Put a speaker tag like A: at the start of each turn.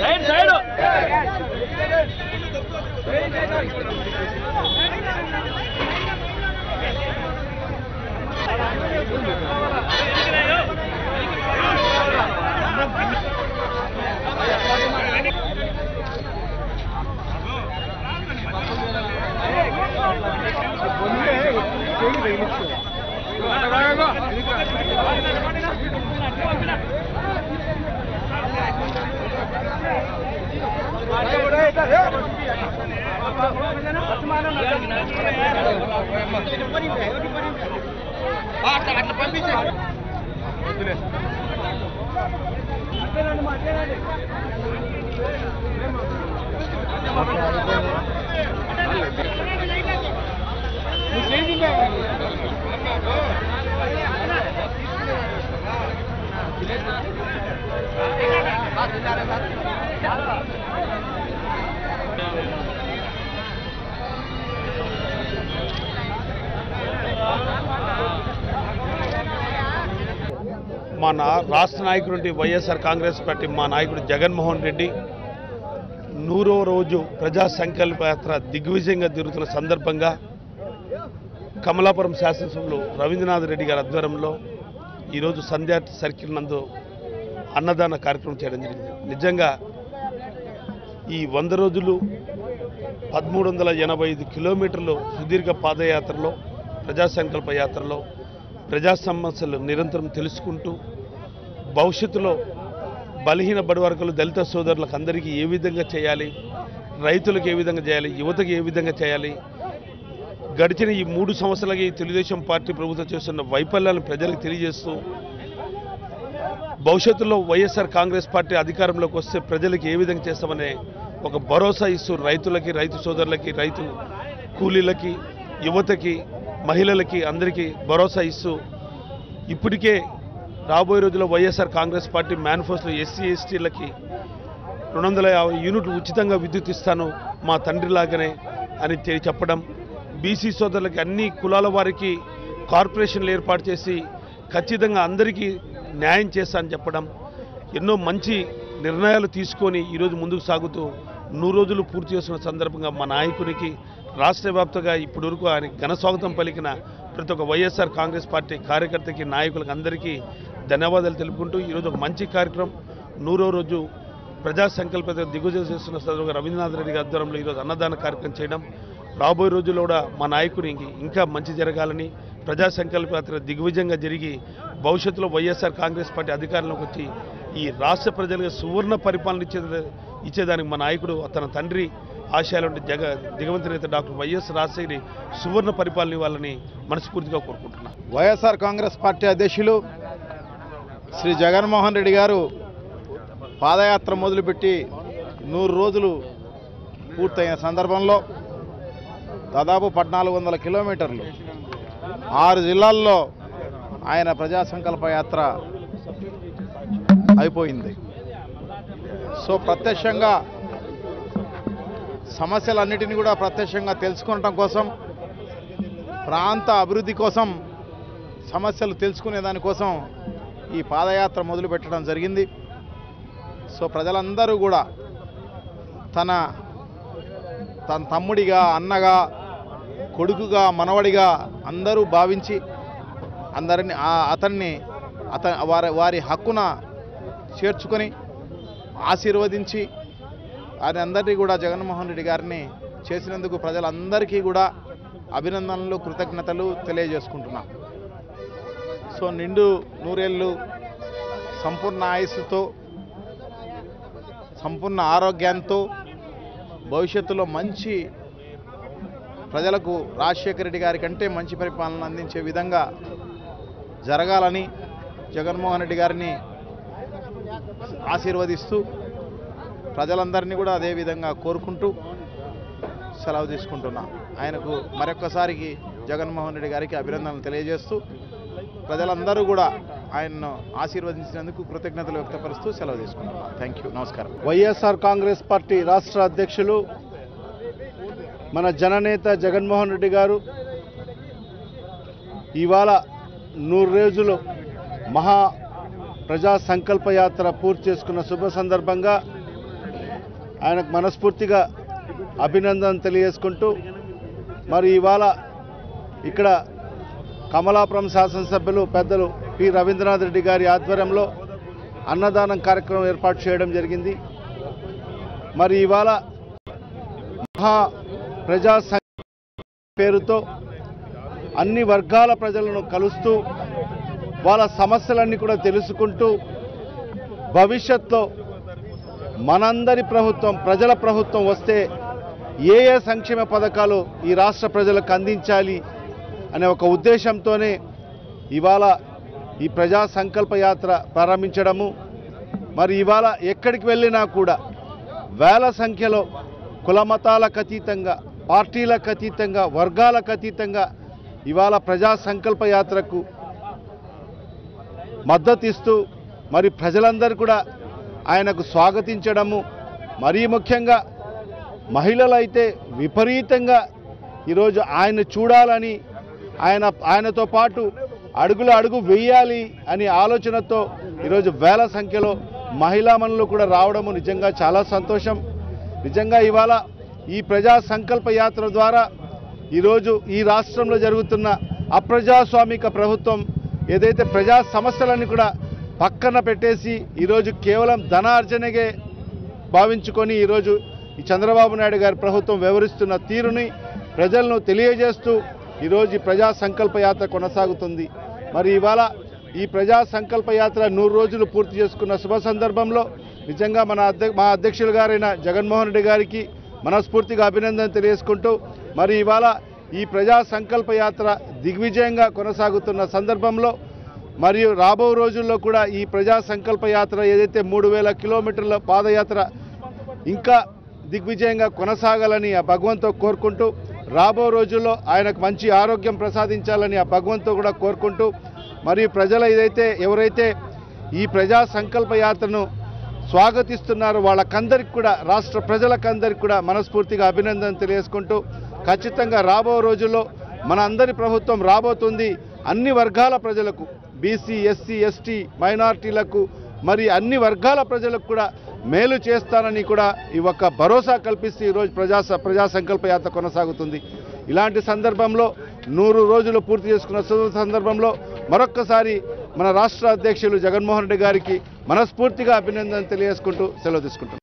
A: Side side అట్లా పంపించే వద్దులే Thank you.
B: మా నా రాష్ట్ర నాయకుడి వైఎస్ఆర్ కాంగ్రెస్ పార్టీ మా నాయకుడు జగన్మోహన్ రెడ్డి నూరో రోజు ప్రజా సంకల్ప యాత్ర దిగ్విజయంగా తిరుగుతున్న సందర్భంగా కమలాపురం శాసనసభలో రవీంద్రనాథ్ రెడ్డి గారి ఆధ్వర్యంలో ఈరోజు సంధ్యా సర్కిల్ నందు అన్నదాన కార్యక్రమం చేయడం జరిగింది. నిజంగా ఈ వంద రోజులు పదమూడు వందల ఎనభై ఐదు కిలోమీటర్లు సుదీర్ఘ పాదయాత్రలో ప్రజా సంకల్ప యాత్రలో ప్రజా సమస్యలు నిరంతరం తెలుసుకుంటూ భవిష్యత్తులో బలహీన బడివర్గాలు దళిత సోదరులకు అందరికీ ఏ విధంగా చేయాలి? రైతులకు ఏ విధంగా చేయాలి? యువతకు ఏ విధంగా చేయాలి? గడిచిన ఈ మూడు సంవత్సరాలకి తెలుగుదేశం పార్టీ ప్రభుత్వం చేస్తున్న వైఫల్యాలను ప్రజలకు తెలియజేస్తూ భవిష్యత్తులో వైఎస్ఆర్ కాంగ్రెస్ పార్టీ అధికారంలోకి వస్తే ప్రజలకు ఏ విధంగా చేస్తామనే ఒక భరోసా ఇస్తూ రైతులకి రైతు సోదరులకి రైతు కూలీలకి యువతకి మహిళలకి అందరికీ భరోసా ఇస్తూ ఇప్పటికే రాబోయే రోజుల్లో వైఎస్ఆర్ కాంగ్రెస్ పార్టీ మేనిఫెస్టోలో ఎస్సీ ఎస్టీలకి రెండు వందల యాభై యూనిట్లు ఉచితంగా విద్యుత్ ఇస్తాను మా తండ్రిలాగానే అని చెప్పడం బీసీ సోదరులకి అన్ని కులాల వారికి కార్పొరేషన్లు ఏర్పాటు చేసి ఖచ్చితంగా అందరికీ న్యాయం చేస్తానని చెప్పడం ఎన్నో మంచి నిర్ణయాలు తీసుకొని ఈరోజు ముందుకు సాగుతూ నూరు రోజులు పూర్తి చేస్తున్న సందర్భంగా మా నాయకునికి రాష్ట్ర వ్యాప్తంగా ఇప్పటివరకు ఆయన ఘన స్వాగతం పలికిన ప్రతి ఒక్క వైఎస్ఆర్ కాంగ్రెస్ పార్టీ కార్యకర్తకి నాయకులకు అందరికీ ధన్యవాదాలు తెలుపుకుంటూ ఈరోజు ఒక మంచి కార్యక్రమం. నూరో రోజు ప్రజా సంకల్పత దిగుజ చేస్తున్న సందర్భంగా రవీంద్రనాథ్ రెడ్డి గారి ఆధ్వర్యంలో ఈరోజు అన్నదాన కార్యక్రమం చేయడం. రాబోయే రోజుల్లో కూడా మా నాయకునికి ఇంకా మంచి జరగాలని ప్రజా సంకల్ప యాత్ర దిగ్విజయంగా జరిగి భవిష్యత్తులో వైఎస్ఆర్ కాంగ్రెస్ పార్టీ అధికారంలోకి వచ్చి ఈ రాష్ట్ర ప్రజలకు సువర్ణ పరిపాలన ఇచ్చే ఇచ్చేదానికి మా నాయకుడు తన తండ్రి ఆశయాలు జగ దిగవంతి నేత డాక్టర్ వైఎస్ రాజశేఖరి సువర్ణ పరిపాలన ఇవ్వాలని మనస్ఫూర్తిగా కోరుకుంటున్నాను
C: వైఎస్ఆర్ కాంగ్రెస్ పార్టీ అధ్యక్షులు శ్రీ జగన్మోహన్ రెడ్డి గారు పాదయాత్ర మొదలుపెట్టి నూరు రోజులు పూర్తయిన సందర్భంలో దాదాపు పద్నాలుగు వందల కిలోమీటర్లు ఆరు జిల్లాల్లో ఆయన ప్రజా సంకల్ప యాత్ర అయిపోయింది. సో ప్రత్యక్షంగా సమస్యలన్నిటిని కూడా ప్రత్యక్షంగా తెలుసుకోవటం కోసం ప్రాంత అభివృద్ధి కోసం సమస్యలు తెలుసుకునే దానికోసం ఈ పాదయాత్ర మొదలుపెట్టడం జరిగింది. సో ప్రజలందరూ కూడా తన తన తమ్ముడిగా అన్నగా కొడుకుగా మనవడిగా అందరూ భావించి అందరిని అతన్ని అత వారి వారి హక్కున చేర్చుకొని ఆశీర్వదించి అది అందరినీ కూడా జగన్మోహన్ రెడ్డి గారిని చేసినందుకు ప్రజలందరికీ కూడా అభినందనలు కృతజ్ఞతలు తెలియజేసుకుంటున్నా. సో నిండు నూరేళ్ళు సంపూర్ణ ఆయుస్సుతో సంపూర్ణ ఆరోగ్యంతో భవిష్యత్తులో మంచి ప్రజలకు రాజశేఖర రెడ్డి గారి కంటే మంచి పరిపాలన అందించే విధంగా జరగాలని జగన్మోహన్ రెడ్డి గారిని ఆశీర్వదిస్తూ ప్రజలందరినీ కూడా అదేవిధంగా కోరుకుంటూ సెలవు తీసుకుంటున్నా. ఆయనకు మరొక్కసారికి జగన్మోహన్ రెడ్డి గారికి అభినందనలు తెలియజేస్తూ ప్రజలందరూ కూడా ఆయన్ను ఆశీర్వదించినందుకు కృతజ్ఞతలు వ్యక్తపరుస్తూ సెలవు తీసుకుంటున్నాం. థ్యాంక్ యూ నమస్కారం.
D: వైఎస్ఆర్ కాంగ్రెస్ పార్టీ రాష్ట్ర అధ్యక్షులు మన జననేత జగన్మోహన్ రెడ్డి గారు ఇవాళ నూరు రోజులు మహా ప్రజా సంకల్ప యాత్ర పూర్తి చేసుకున్న శుభ సందర్భంగా ఆయనకు మనస్ఫూర్తిగా అభినందన తెలియజేసుకుంటూ మరి ఇవాళ ఇక్కడ కమలాపురం శాసనసభ్యులు పెద్దలు పి రవీంద్రనాథ్ రెడ్డి గారి ఆధ్వర్యంలో అన్నదానం కార్యక్రమం ఏర్పాటు చేయడం జరిగింది. మరి ఇవాళ మహా ప్రజా సంఘ పేరుతో అన్ని వర్గాల ప్రజలను కలుస్తూ వాళ్ళ సమస్యలన్నీ కూడా తెలుసుకుంటూ భవిష్యత్తులో మనందరి ప్రభుత్వం ప్రజల ప్రభుత్వం వస్తే ఏ ఏ సంక్షేమ పథకాలు ఈ రాష్ట్ర ప్రజలకు అందించాలి అనే ఒక ఉద్దేశంతోనే ఇవాళ ఈ ప్రజా సంకల్ప యాత్ర ప్రారంభించడము. మరి ఇవాళ ఎక్కడికి వెళ్ళినా కూడా వేల సంఖ్యలో కులమతాలకు అతీతంగా పార్టీలకు అతీతంగా వర్గాలకు అతీతంగా ఇవాళ ప్రజా సంకల్ప యాత్రకు మద్దతిస్తూ మరి ప్రజలందరూ కూడా ఆయనకు స్వాగతించడము. మరీ ముఖ్యంగా మహిళలైతే విపరీతంగా ఈరోజు ఆయన చూడాలని ఆయన ఆయనతో పాటు అడుగుల అడుగు వేయాలి అనే ఆలోచనతో ఈరోజు వేల సంఖ్యలో మహిళామణులు కూడా రావడము నిజంగా చాలా సంతోషం. నిజంగా ఇవాళ ఈ ప్రజా సంకల్ప యాత్ర ద్వారా ఈరోజు ఈ రాష్ట్రంలో జరుగుతున్న అప్రజాస్వామిక ప్రభుత్వం ఏదైతే ప్రజా సమస్యలన్నీ కూడా పక్కన పెట్టేసి ఈరోజు కేవలం ధనార్జనగే భావించుకొని ఈరోజు ఈ చంద్రబాబు నాయుడు గారి ప్రభుత్వం వ్యవహరిస్తున్న తీరుని ప్రజలను తెలియజేస్తూ ఈరోజు ఈ ప్రజా సంకల్ప యాత్ర కొనసాగుతుంది. మరి ఇవాళ ఈ ప్రజా సంకల్ప యాత్ర నూరు రోజులు పూర్తి చేసుకున్న శుభ సందర్భంలో నిజంగా మన మా అధ్యక్షులు గారైన జగన్మోహన్ రెడ్డి గారికి మనస్ఫూర్తిగా అభినందన తెలియజేసుకుంటూ మరి ఇవాళ ఈ ప్రజా సంకల్ప యాత్ర దిగ్విజయంగా కొనసాగుతున్న సందర్భంలో మరియు రాబో రోజుల్లో కూడా ఈ ప్రజా సంకల్ప యాత్ర ఏదైతే మూడు వేల కిలోమీటర్ల పాదయాత్ర ఇంకా దిగ్విజయంగా కొనసాగాలని ఆ భగవంతో కోరుకుంటూ రాబో రోజుల్లో ఆయనకు మంచి ఆరోగ్యం ప్రసాదించాలని ఆ భగవంతో కూడా కోరుకుంటూ మరియు ప్రజలు ఏదైతే ఎవరైతే ఈ ప్రజా సంకల్ప యాత్రను స్వాగతిస్తున్నారో వాళ్ళకందరికి కూడా రాష్ట్ర ప్రజలకందరికి కూడా మనస్ఫూర్తిగా అభినందన తెలియజేసుకుంటూ ఖచ్చితంగా రాబో రోజుల్లో మన అందరి ప్రభుత్వం రాబోతుంది అన్ని వర్గాల ప్రజలకు. బీసీ ఎస్సీ ఎస్టీ మైనార్టీలకు మరి అన్ని వర్గాల ప్రజలకు కూడా మేలు చేస్తానని కూడా ఈ ఒక్క భరోసా కల్పిస్తూ ఈరోజు ప్రజా ప్రజా సంకల్ప యాత్ర కొనసాగుతుంది. ఇలాంటి సందర్భంలో నూరు రోజులు పూర్తి చేసుకున్న సందర్భంలో మరొక్కసారి మన రాష్ట్ర అధ్యక్షులు జగన్మోహన్ రెడ్డి గారికి మనస్ఫూర్తిగా అభినందన తెలియజేసుకుంటూ సెలవు తీసుకుంటున్నాం.